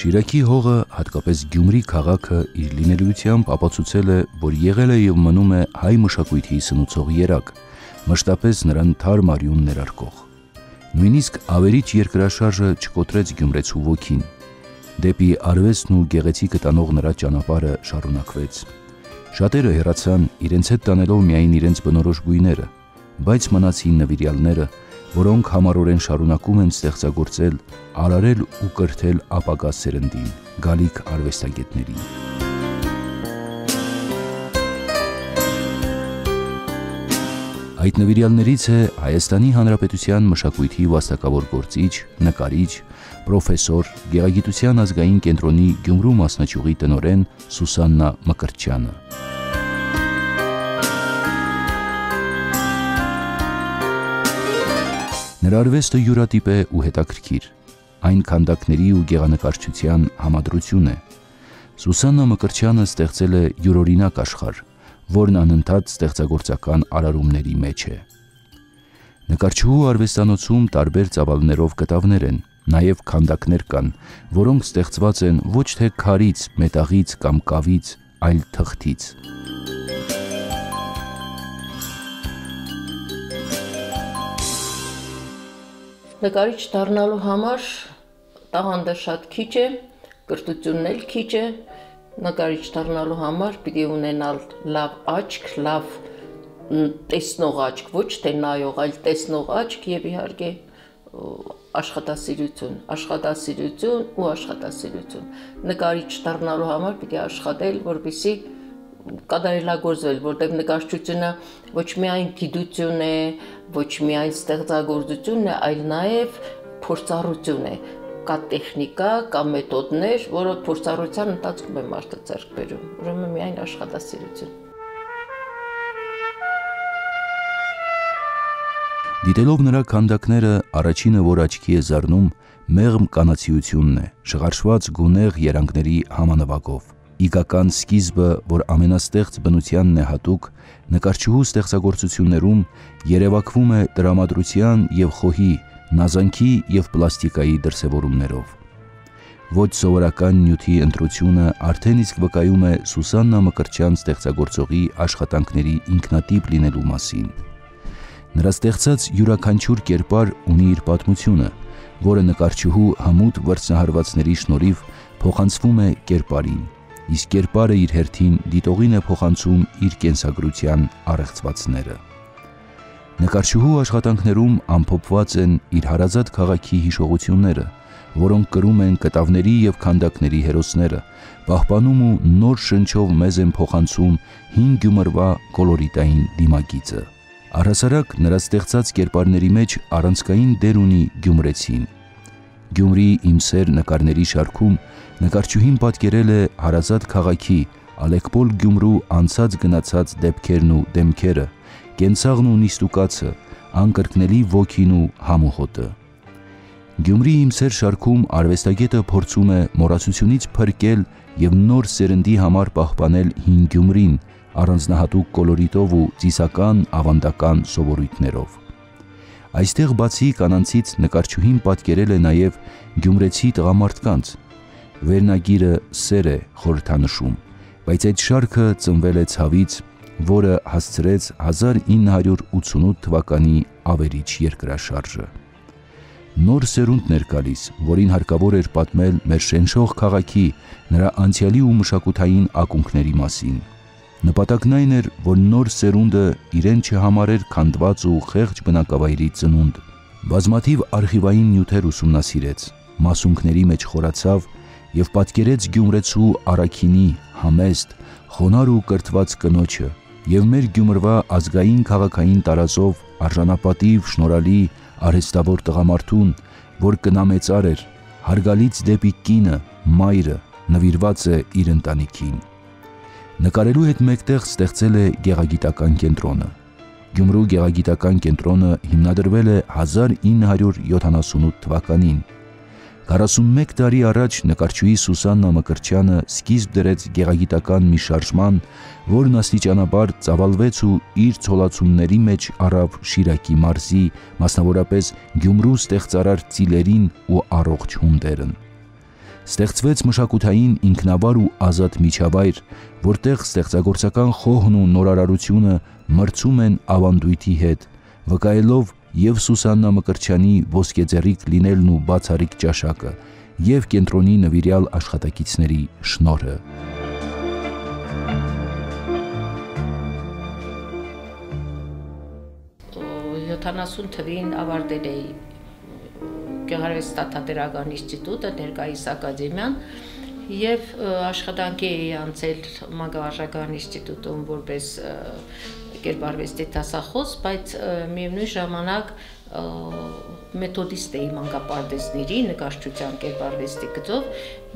Շիրակի հողը, հատկապես Գյումրի քաղաքը իր լինելիությամբ ապացուցել է, որ եղել է եւ մնում է հայ մշակույթի սնուցող երակ, մշտապես նրան թարմ արյուն ներարկող։ Նույնիսկ ավերիչ երկրաշարժը չկոտրեց Գյումրեցու ոգին։ Դեպի արվեստն ու գեղեցիկը տանող նրա ճանապարհը շարունակվեց։ Շատերը հեռացան իրենց հետ տանելով միայն իրենց բնորոշ գույները, բայց մնացին նվիրյալները, որոնք համառորեն շարունակում են ստեղծագործել, արարել ու կրթել ապագա սերնդին, գալիք արվեստագետներին։ Այդ նվիրյալներից է Հայաստանի Հանրապետության մշակույթի վաստակավոր գործիչ, նկարիչ, պրոֆեսոր, Գեղագիտության ազգային կենտրոնի Գյումրու մասնաճյուղի տնորեն Սուսաննա Մկրտչյանը։ Նրա արվեստը յուրատիպ է ու հետաքրքիր։ Այն քանդակների ու գեղանկարչության համադրություն է։ Սուսաննա Մկրտչյանը ստեղծել է յուրօրինակ աշխարհ, որն անընդհատ ստեղծագործական արարումների մեջ է։ Նկարչուհու արվեստանոցում տարբեր ծավալներով կտավներ են, նաև քանդակներ կան, որոնք ստեղծված են ոչ թե քարից, մետաղից կամ կավից, այլ թղթից։ Նկարիչ դառնալու համար տաղանդը շատ քիչ է, կրթությունն էլ քիչ է։ Նկարիչ դառնալու համար պիտի ունենալ լավ աչք, լավ տեսնող աչք, ոչ թե նայող, այլ տեսնող աչք եւ իհարկե աշխատասիրություն, աշխատասիրություն ու աշխատասիրություն։ Նկարիչ դառնալու համար պիտի աշխատել, որպեսզի կատարելագործվել, որտեղ նկարչությունը ոչ միայն գիտություն է, ոչ միայն ստեղծագործություն է, այլ նաև փորձառություն է կա տեխնիկա, կա մեթոդներ, որը փորձառության ընթացքում է մարդը ձեռք բերում։ Ուրեմն միայն աշխատասիրություն։ Դիտելով նրա քանդակները, առաջինը, որ աչքի է զառնում, մեղմ կանացիությունն է, շղարշված գունեղ երանգների համանվագով իգական սկիզբը, որ ամենաստեղծ բնությանն է հատուկ, նկարչուհու ստեղծագործություններում երևակվում է տրամադրության եւ խոհի, նազանքի եւ պլաստիկայի դրսևորումներով։ Ոչ սովորական նյութի ընտրությունը արդեն իսկ վկայում է Սուսաննա Մկրտչյան ստեղծագործողի աշխատանքների ինքնատիպ լինելու մասին։ Նրա ստեղծած յուրաքանչյուր կերպար ունի իր պատմությունը, որը նկարչուհու հմուտ վրցնահարվածների շնորհիվ փոխանցվում է կերպարին իսկ կերպարը իր հերթին դիտողին է փոխանցում իր կենսագրության առեղծվածները։ Նկարչուհու աշխատանքներում ամփոփված են իր հարազատ քաղաքի հիշողությունները, որոնք կրում են կտավների եւ քանդակների հերոսները, պահպանում ու նոր շնչով մեզ են փոխանցում հին գյումրվա կոլորիտային դիմագիծը։ Առհասարակ նրա ստեղծած կերպարների մեջ առանցքային դեր ունի գյումրեցին։ Գյումրի իմ սեր նկարների շարքում նկարչուհին պատկերել է հարազատ քաղաքի Ալեկպոլ Գյումրու անցած գնացած դեպքերն ու դեմքերը, կենցաղն ու նիստուկացը, անկրկնելի ոգին ու համուհոտը։ Գյումրի իմ սեր շարքում արվեստագետը փորձում է մոռացությունից փրկել եւ նոր սերնդի համար պահպանել հին Գյումրին առանձնահատուկ կոլորիտով ու ծիսական ավանդական սովորույթներով։ Այստեղ բացի կանանցից նկարչուհին պատկերել է նաև գյումրեցի տղամարդկանց, Վերնագիրը սեր է խորհրդանշում, բայց այդ շարքը ծնվել է ցավից, որը հասցրեց 1988 թվականի ավերիչ երկրաշարժը։ Նոր սերունդն էր գալիս, որին հարկավոր էր պատմել մեր շենշող քաղաքի, նրա անցյալի ու մշակութային ակունքների մասին։ Նպատակն այն էր, որ նոր սերունդը իրեն չհամարեր քանդված ու խեղճ բնակավայրի ծնունդ։ Բազմաթիվ արխիվային նյութեր ուսումնասիրեց, մասունքների մեջ խորացավ եւ պատկերեց Գյումրեցու Արաքինի համեստ, խոնար ու կրթված կնոջը եւ մեր Գյումրվա ազգային քաղաքային տարածով արժանապատիվ շնորհալի արհեստավոր տղամարդուն, որ կնամեծար էր, հարգալից դեպի կինը, մայրը, նվիրված է իր ընտանիքին։ Նկարելու հետ մեկտեղ ստեղծել է գեղագիտական կենտրոնը։ Գյումրու գեղագիտական կենտրոնը հիմնադրվել է 1978 թվականին 41 տարի առաջ նկարչուհի Սուսաննա Մկրտչյանը սկիզբ դրեց գեղագիտական մի շարժման, որն աստիճանաբար ծավալվեց ու իր ցոլացումների մեջ առավ Շիրակի մարզի, մասնավորապես Գյումրու ստեղծարար ծիլերին ու առողջ հունդերն։ Ստեղծվեց մշակութային ինքնավար ու ազատ միջավայր, որտեղ ստեղծագործական խոհն ու նորարարությունը մրցում են ավանդույթի հետ, վկայելով եւ Սուսաննա Մկրչյանի ոսկեձեռիկ լինելն ու բացարիք ճաշակը, եւ կենտրոնի նվիրյալ աշխատակիցների շնորհը։ 70 թվին ավարտել էի Գեղարվեստատատերական ինստիտուտը, ներկայիս ակադեմիան եւ աշխատանքի էի անցել Մագավարժական ինստիտուտում որպես կերպարվեստի դասախոս, բայց միևնույն ժամանակ մեթոդիստ էի մանկապարտեզների նկարչության կերպարվեստի գծով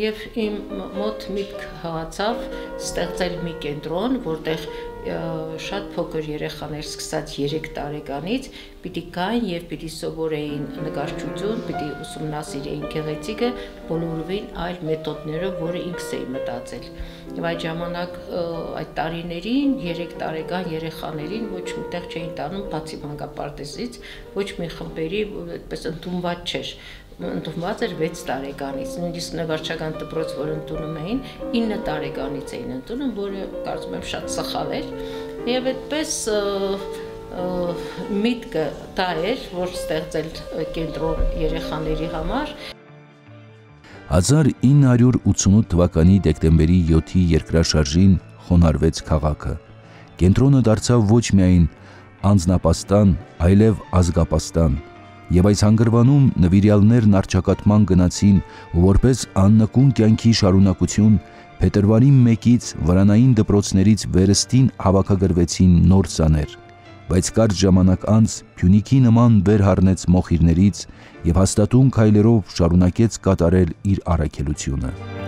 եւ իմ մոտ միտք հղացավ ստեղծել մի կենտրոն, որտեղ շատ փոքր երեխաներ սկսած 3 տարեկանից պիտի գային եւ պիտի սովորեին նկարչություն, պիտի ուսումնասիրեին գեղեցիկը բոլորովին այլ մեթոդներով, որը ինքս էի մտածել։ Եվ այդ ժամանակ այդ տարիներին 3 տարեկան երեխաներին ոչ միտեղ չէին տանում բացի մանկապարտեզից, ոչ մի խմբերի այդպես ընդունված չէր ընդունված էր 6 տարեկանից, նույնիսկ նվարչական դպրոց, որ ընդունում էին, 9 տարեկանից էին ընդունում, որը կարծում եմ շատ սխալ էր։ Եվ այդպես միտքը դա էր, որ ստեղծել կենտրոն երեխաների համար 1988 թվականի դեկտեմբերի 7-ի երկրաշարժին խոնարհվեց քաղաքը։ Կենտրոնը դարձավ ոչ միայն անձնապաստան, այլև ազգապաստան, եւ այս հանգրվանում նվիրյալներն արճակատման գնացին որպես աննկուն կյանքի շարունակություն փետրվարի 1-ից վրանային դպրոցներից վերստին հավաքագրվեցին նոր ցաներ բայց կարճ ժամանակ անց Փյունիկի նման վեր հառնեց մոխիրներից եւ հաստատուն քայլերով շարունակեց կատարել իր առաքելությունը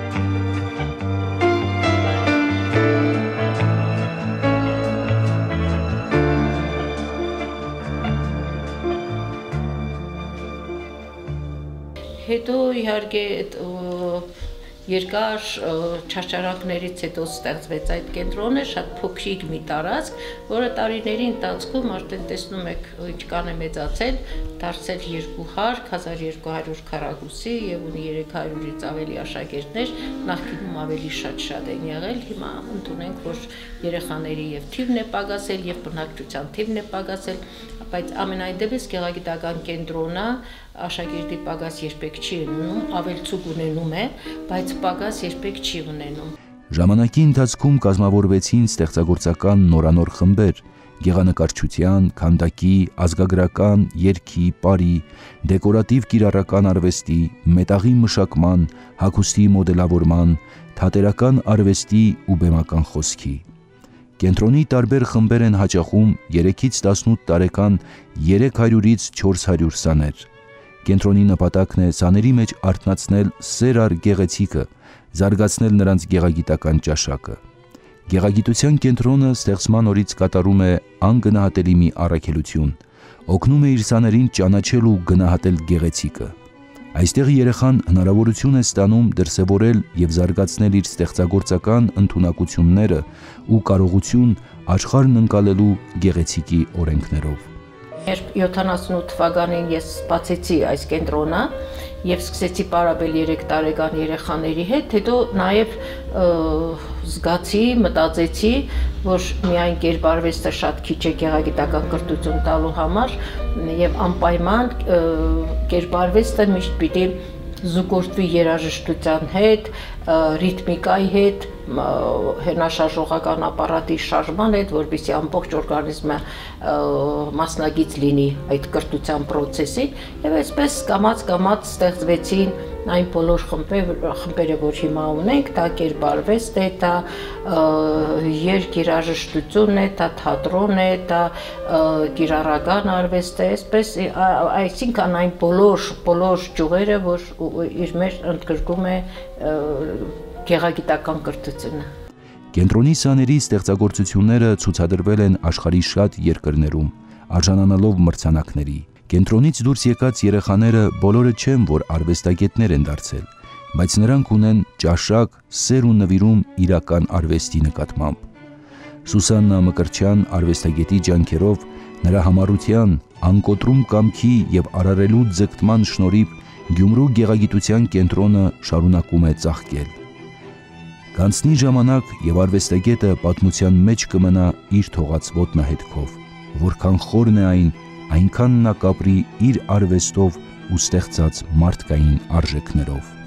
Հետո իհարկե երկար չարչարանքներից հետո ստեղծվեց այդ կենտրոնը, շատ փոքրիկ մի տարածք, որը տարիների ընթացքում արդեն տեսնում եք ինչքան է մեծացել, դարձել երկու հարկ 1200 քառակուսի եւ ունի 300-ից ավելի աշակերտներ, նախկինում ավելի շատ-շատ են եղել, հիմա ընդունենք, որ երեխաների եւ թիվն է պակասել եւ բնակչության թիվն է պակասել, բայց ամենայն դեպս գեղագիտական կենտրոնը աշակերտի պակաս երբեք չի ունենում, ավելցուկ ունենում է, բայց պակաս երբեք չի ունենում։ Ժամանակի ընթացքում կազմավորվեցին ստեղծագործական նորանոր խմբեր՝ գեղանկարչության, քանդակի, ազգագրական, երգի, պարի, դեկորատիվ կիրառական արվեստի, մետաղի մշակման, հագուստի մոդելավորման, թատերական արվեստի ու բեմական խոսքի։ Կենտրոնի տարբեր խմբեր են հաճախում 3-ից 18 տարեկան 300-ից 400 սաներ։ Կենտրոնի նպատակն է սաների մեջ արտնացնել սեր առ գեղեցիկը, զարգացնել նրանց գեղագիտական ճաշակը։ Գեղագիտության կենտրոնը ստեղծման օրից կատարում է անգնահատելի մի առաքելություն, օգնում է իր սաներին ճանաչել ու գնահատել գեղեցիկը։ Այստեղ երեխան հնարավորություն է ստանում դրսևորել եւ զարգացնել իր ստեղծագործական ընտունակությունները ու կարողություն աշխարհն ընկալելու գեղեցիկի օրենքներով։ 78 թվականին ես բացեցի այս կենտրոնը եւ սկսեցի պարաբել 3 տարեկան երեխաների հետ, հետո նաեւ զգացի, մտածեցի, որ միայն կերպարվեստը շատ քիչ է գեղագիտական կրթություն տալու համար եւ անպայման կերպարվեստը միշտ պիտի զուգորդվի երաժշտության հետ, ռիթմիկայի հետ, հենաշարժողական ապարատի շարժման հետ, որբիսի ամբողջ օրգանիզմը մասնագից լինի այդ կրթության process-ին, եւ այսպես կամած-կամած ստեղծվեցին այն բոլոր խմբերը, խմբերը, որ հիմա ունենք, դա կերպարվեստ է, դա երգիրաժշտություն է, դա թատրոն է, դա գիրառական արվեստ է, այսպես այսինքն այն բոլոր բոլոր ճյուղերը, որ իր մեջ ընդգրկում է գեղագիտական կրթությունը։ Կենտրոնի սաների ստեղծագործությունները ցուցադրվել են աշխարհի շատ երկրներում, արժանանալով մրցանակների։ Կենտրոնից դուրս եկած երեխաները բոլորը չեն, որ արվեստագետներ են դարձել, բայց նրանք ունեն ճաշակ, սեր ու նվիրում իրական արվեստի նկատմամբ։ Սուսաննա Մկրչյան արվեստագետի ջանքերով նրա համառության, անկոտրում կամքի եւ արարելու ձգտման շնորհիվ Գյումրու գեղագիտության կենտրոնը շարունակում է ծաղկել։ Կանցնի ժամանակ եւ արվեստագետը պատմության մեջ կմնա իր թողած ոտնահետքով, որքան խորն է այն, այնքան նա կապրի իր արվեստով ու ստեղծած մարդկային արժեքներով։